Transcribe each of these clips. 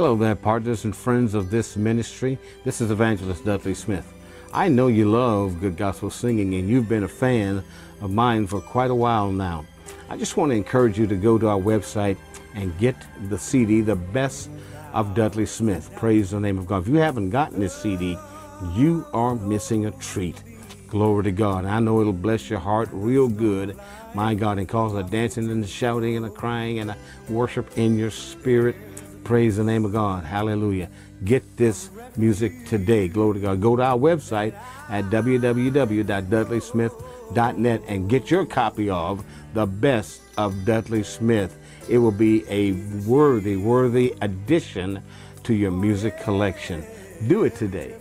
Hello there, partners and friends of this ministry. This is Evangelist Dudley Smith. I know you love good gospel singing and you've been a fan of mine for quite a while now. I just want to encourage you to go to our website and get the CD, The Best of Dudley Smith. Praise the name of God. If you haven't gotten this CD, you are missing a treat. Glory to God. I know it'll bless your heart real good, my God, and cause a dancing and a shouting and a crying and a worship in your spirit. Praise the name of God. Hallelujah. Get this music today. Glory to God. Go to our website at www.dudleysmith.net and get your copy of The Best of Dudley Smith. It will be a worthy, worthy addition to your music collection. Do it today.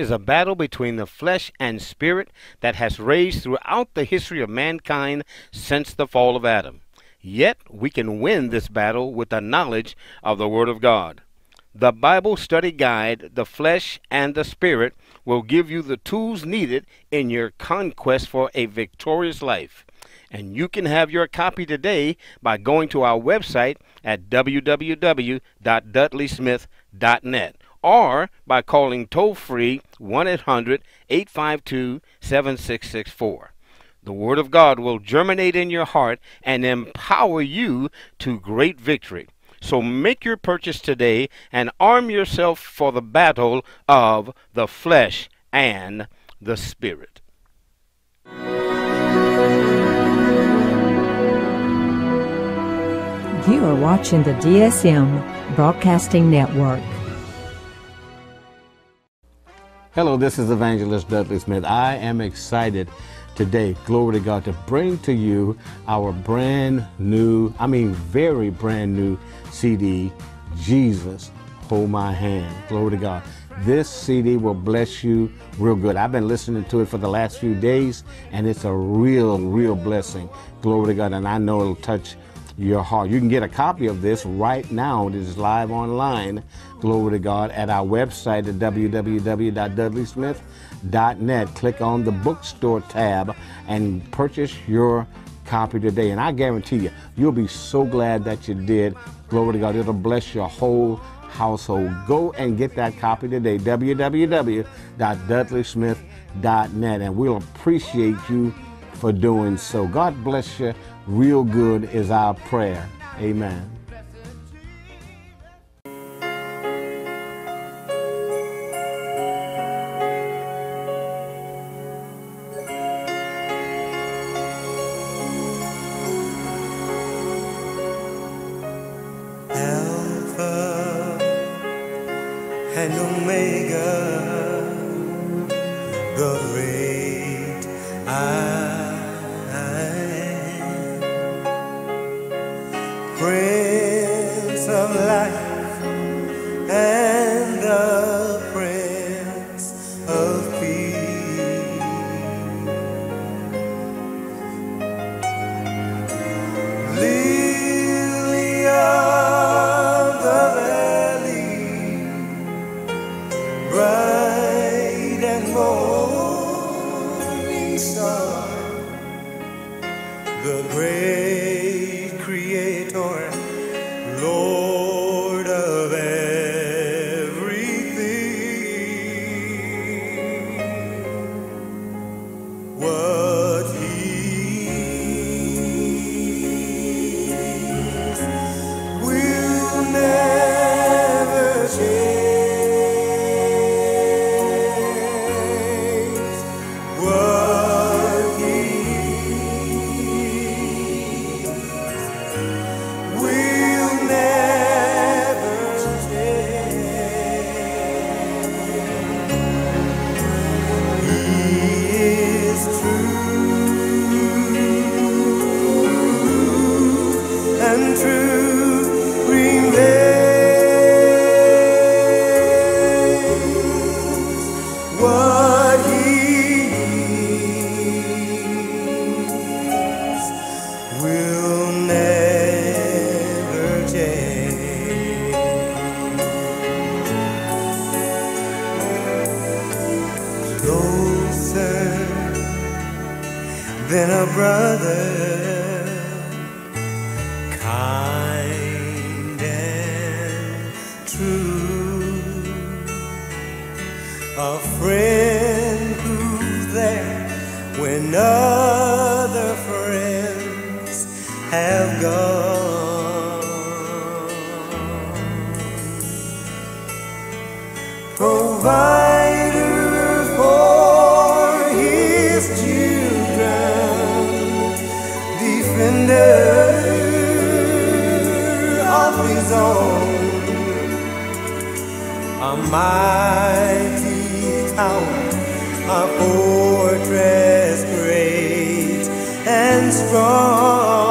Is a battle between the flesh and spirit that has raged throughout the history of mankind since the fall of Adam. Yet we can win this battle with the knowledge of the Word of God. The Bible study guide, The Flesh and the Spirit, will give you the tools needed in your conquest for a victorious life. And you can have your copy today by going to our website at www.dudleysmith.net or by calling toll free 1 800 852 7664. The Word of God will germinate in your heart and empower you to great victory. So make your purchase today and arm yourself for the battle of the flesh and the spirit. You are watching the DSM Broadcasting Network. Hello, this is Evangelist Dudley Smith. I am excited today, glory to God, to bring to you our brand new, I mean, very brand new CD, Jesus, Hold My Hand. Glory to God. This CD will bless you real good. I've been listening to it for the last few days, and it's a real, real blessing. Glory to God. And I know it'll touch your heart. You can get a copy of this right now. It is live online, glory to God, at our website at www.dudleysmith.net. Click on the bookstore tab and purchase your copy today. And I guarantee you, you'll be so glad that you did. Glory to God. It'll bless your whole household. Go and get that copy today, www.dudleysmith.net. And we'll appreciate you for doing so. God bless you real good is our prayer. Amen. his own. A mighty tower, a fortress great and strong.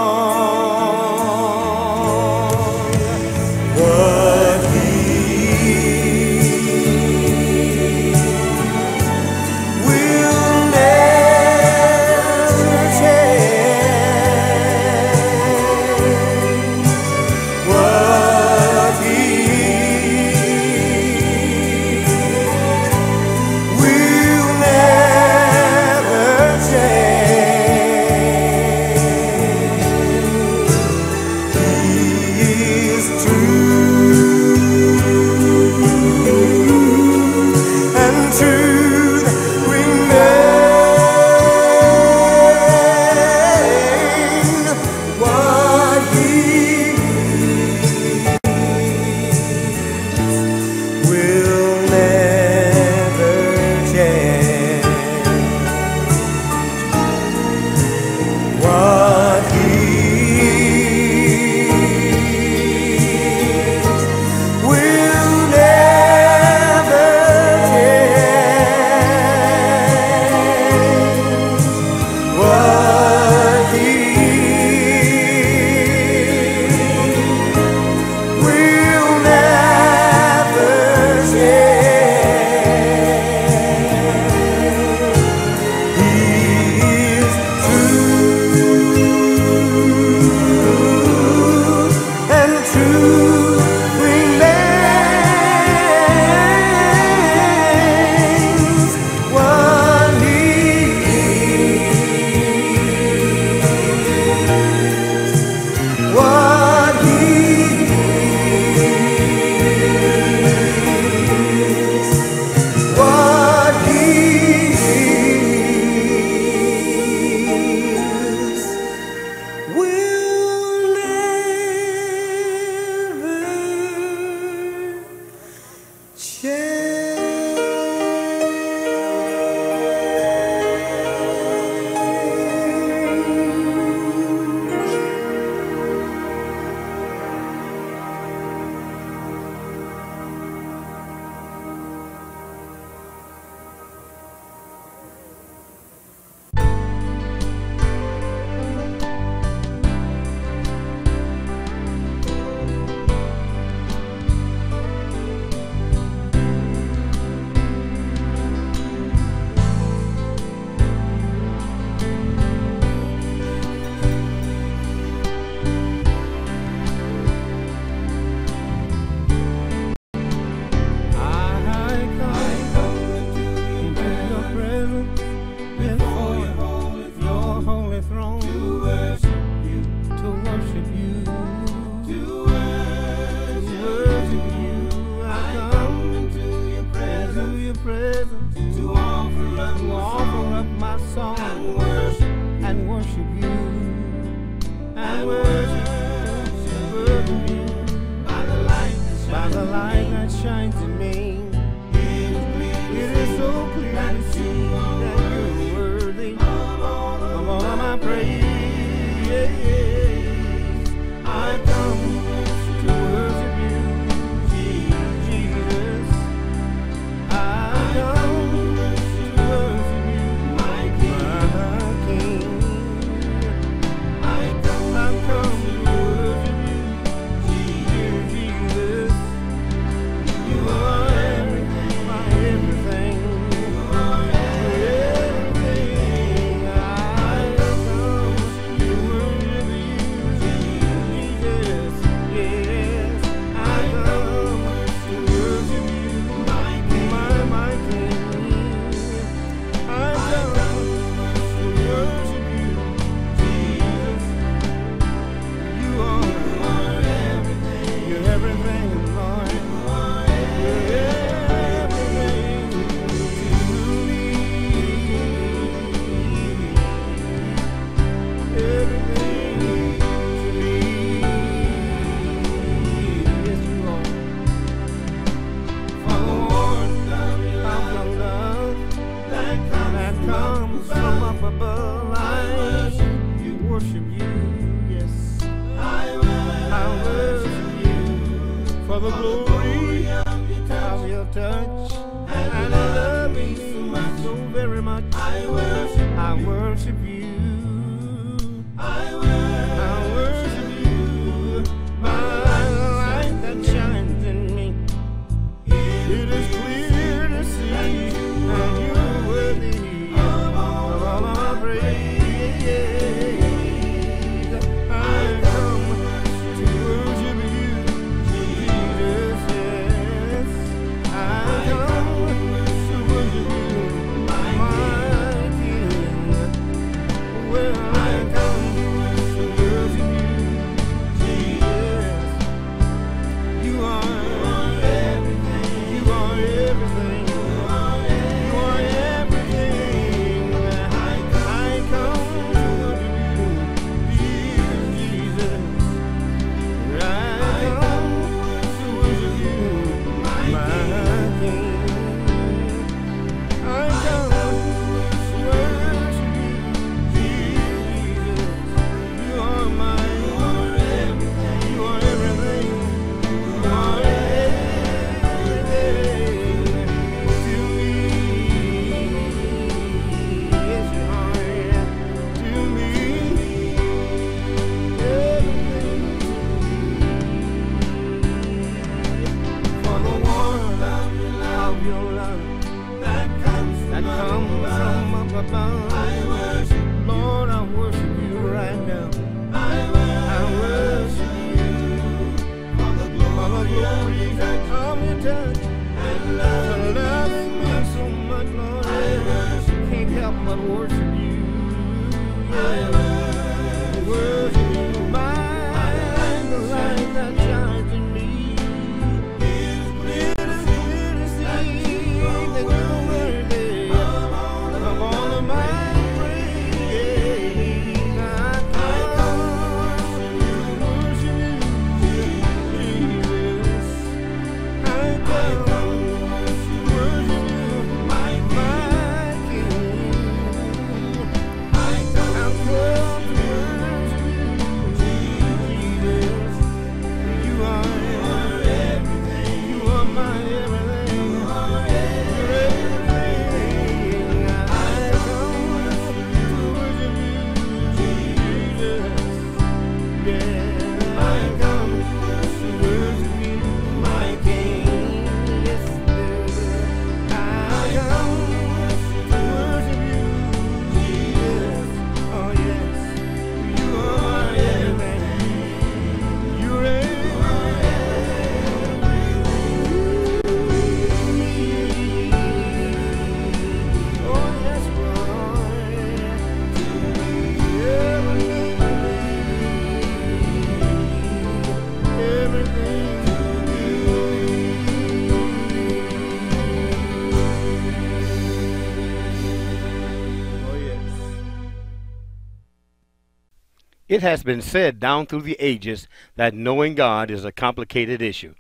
It has been said down through the ages that knowing God is a complicated issue.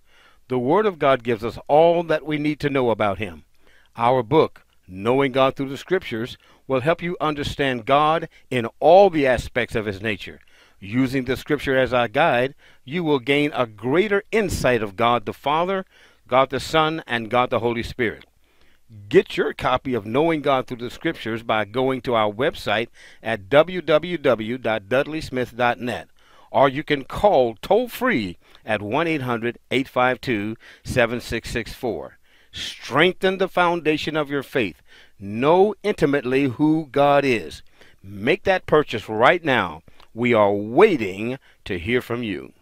The Word of God gives us all that we need to know about Him. Our book, Knowing God Through the Scriptures, will help you understand God in all the aspects of His nature. Using the Scripture as our guide, you will gain a greater insight of God the Father, God the Son, and God the Holy Spirit. Get your copy of Knowing God Through the Scriptures by going to our website at www.dudleysmith.net or you can call toll free at 1 800 852 7664. Strengthen the foundation of your faith. Know intimately who God is. Make that purchase right now. We are waiting to hear from you.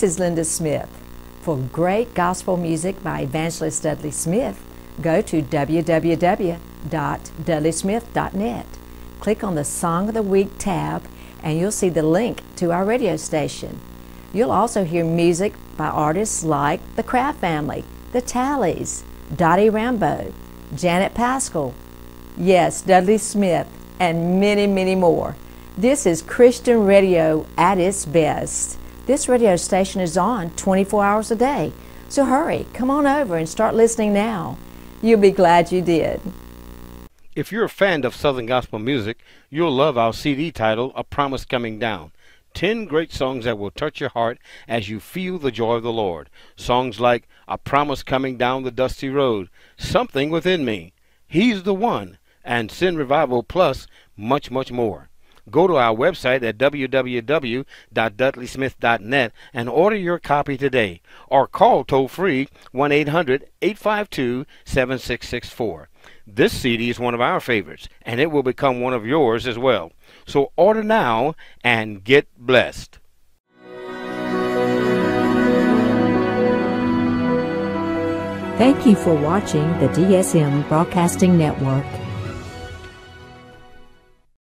This is Linda Smith. For great gospel music by Evangelist Dudley Smith, go to www.dudleysmith.net. Click on the Song of the Week tab and you'll see the link to our radio station. You'll also hear music by artists like the Crabb Family, the Talleys, Dottie Rambo, Janet Paschal, yes, Dudley Smith, and many, many more. This is Christian radio at its best. This radio station is on 24 hours a day. So hurry, come on over and start listening now. You'll be glad you did. If you're a fan of Southern Gospel music, you'll love our CD title, A Promise Coming Down. Ten great songs that will touch your heart as you feel the joy of the Lord. Songs like A Promise Coming Down the Dusty Road, Something Within Me, He's the One, and Sin Revival Plus, much, much more. Go to our website at www.dudleysmith.net and order your copy today or call toll free 1 800 852 7664. This CD is one of our favorites and it will become one of yours as well. So order now and get blessed. Thank you for watching the DSM Broadcasting Network.